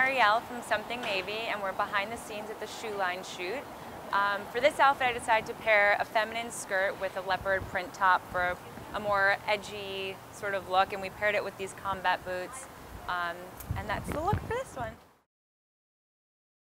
Arielle from Something Navy and we're behind the scenes at the Shoeline shoot. Um, for this outfit I decided to pair a feminine skirt with a leopard print top for a more edgy sort of look and we paired it with these combat boots um, and that's the look for this one.